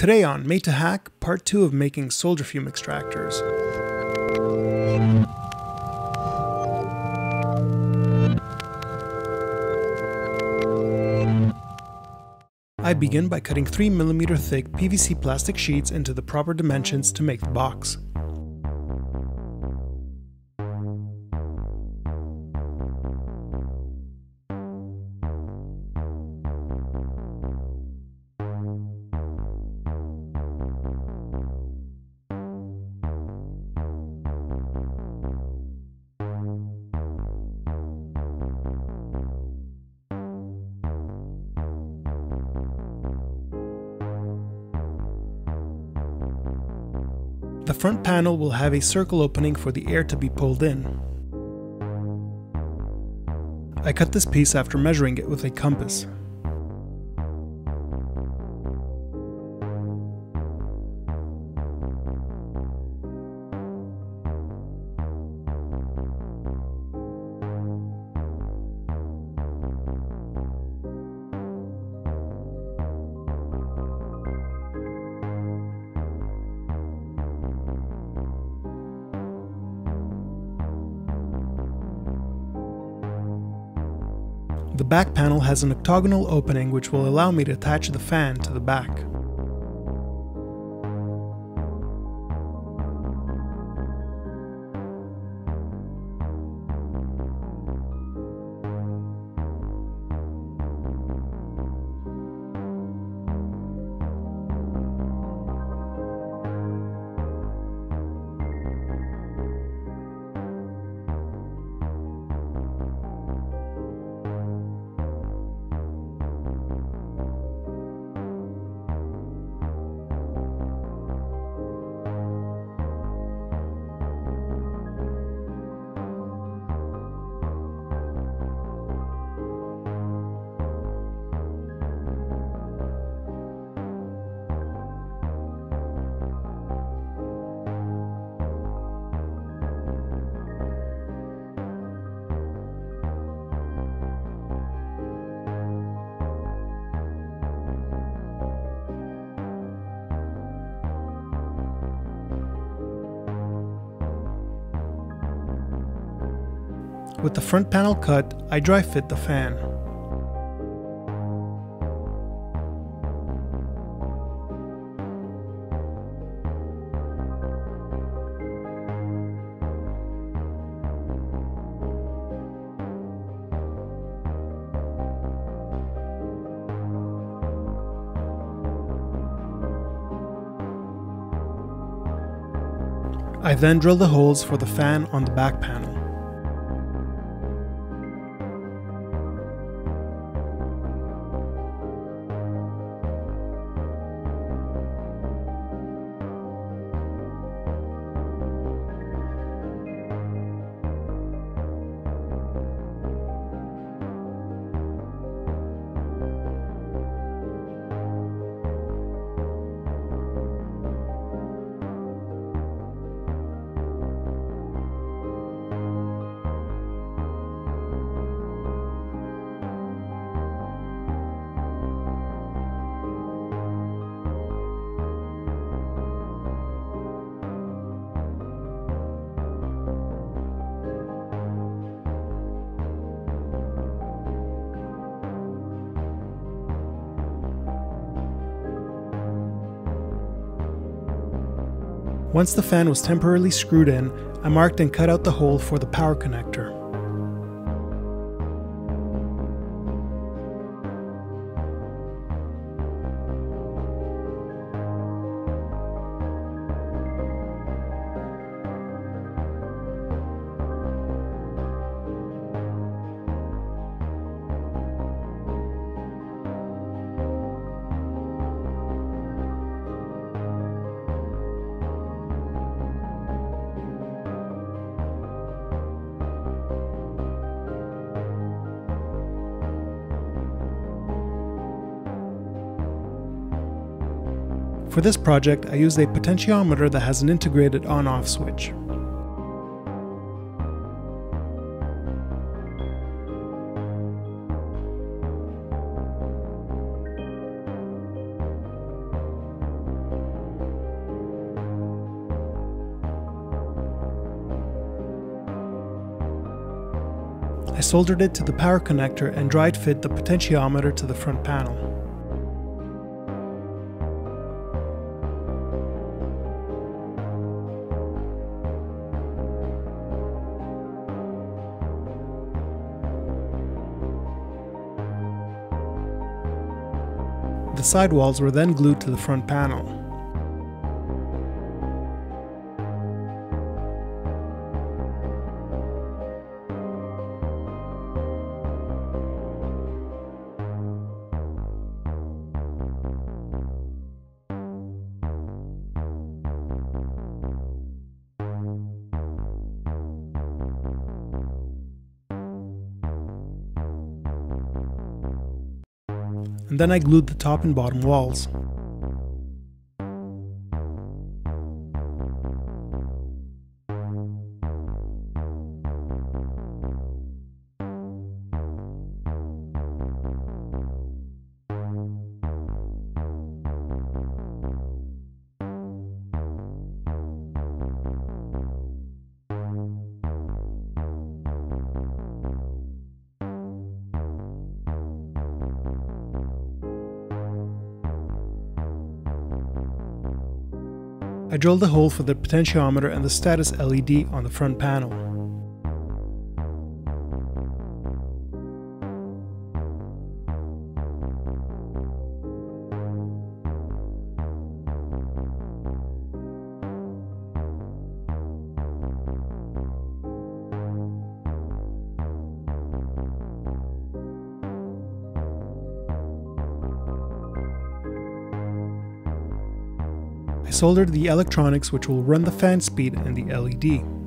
Today on Made 2 Hack, part 2 of making solder fume extractors. I begin by cutting 3mm thick PVC plastic sheets into the proper dimensions to make the box. The front panel will have a circle opening for the air to be pulled in. I cut this piece after measuring it with a compass. The back panel has an octagonal opening which will allow me to attach the fan to the back. With the front panel cut, I dry fit the fan. I then drill the holes for the fan on the back panel. Once the fan was temporarily screwed in, I marked and cut out the hole for the power connector. For this project, I used a potentiometer that has an integrated on-off switch. I soldered it to the power connector and dry fit the potentiometer to the front panel. The sidewalls were then glued to the front panel. And then I glued the top and bottom walls. I drilled a hole for the potentiometer and the status LED on the front panel. Soldered the electronics which will run the fan speed and the LED.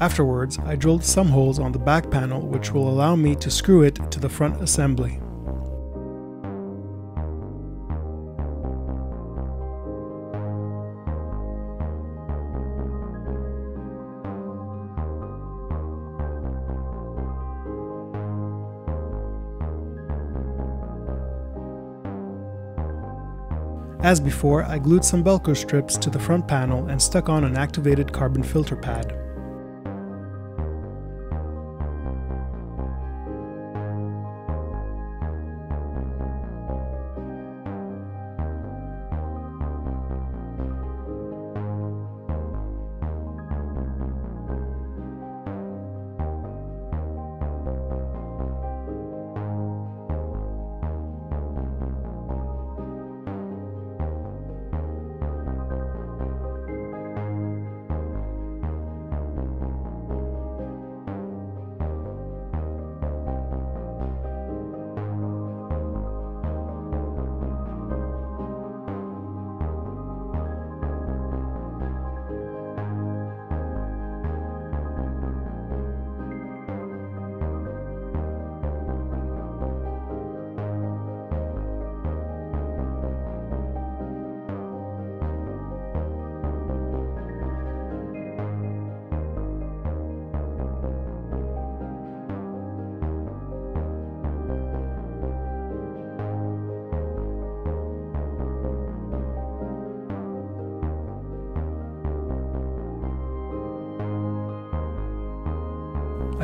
Afterwards, I drilled some holes on the back panel which will allow me to screw it to the front assembly. As before, I glued some Velcro strips to the front panel and stuck on an activated carbon filter pad.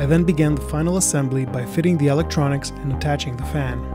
I then began the final assembly by fitting the electronics and attaching the fan.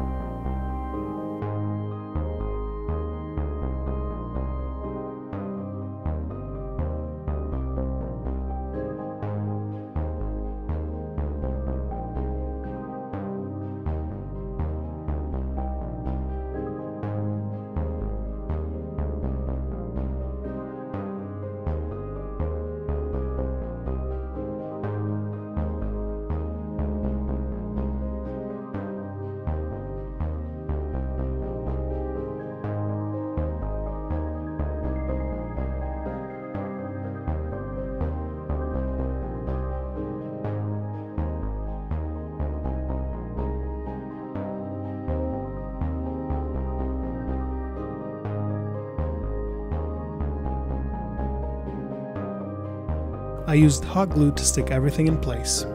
I used hot glue to stick everything in place.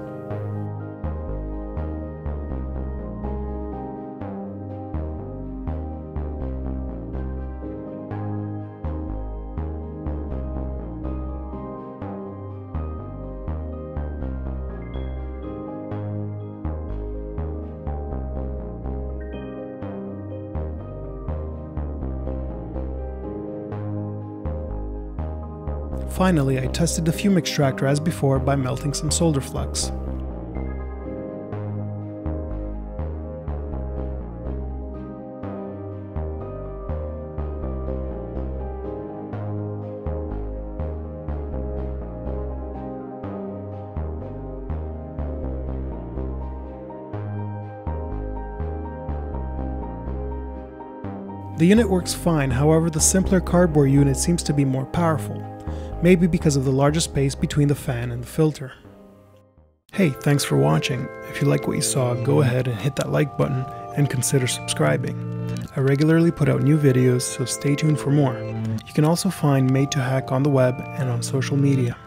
Finally, I tested the fume extractor as before by melting some solder flux. The unit works fine, however the simpler cardboard unit seems to be more powerful maybe because of the larger space between the fan and the filter. Hey, thanks for watching. If you like what you saw, go ahead and hit that like button and consider subscribing. I regularly put out new videos, so stay tuned for more. You can also find Made 2 Hack on the web and on social media.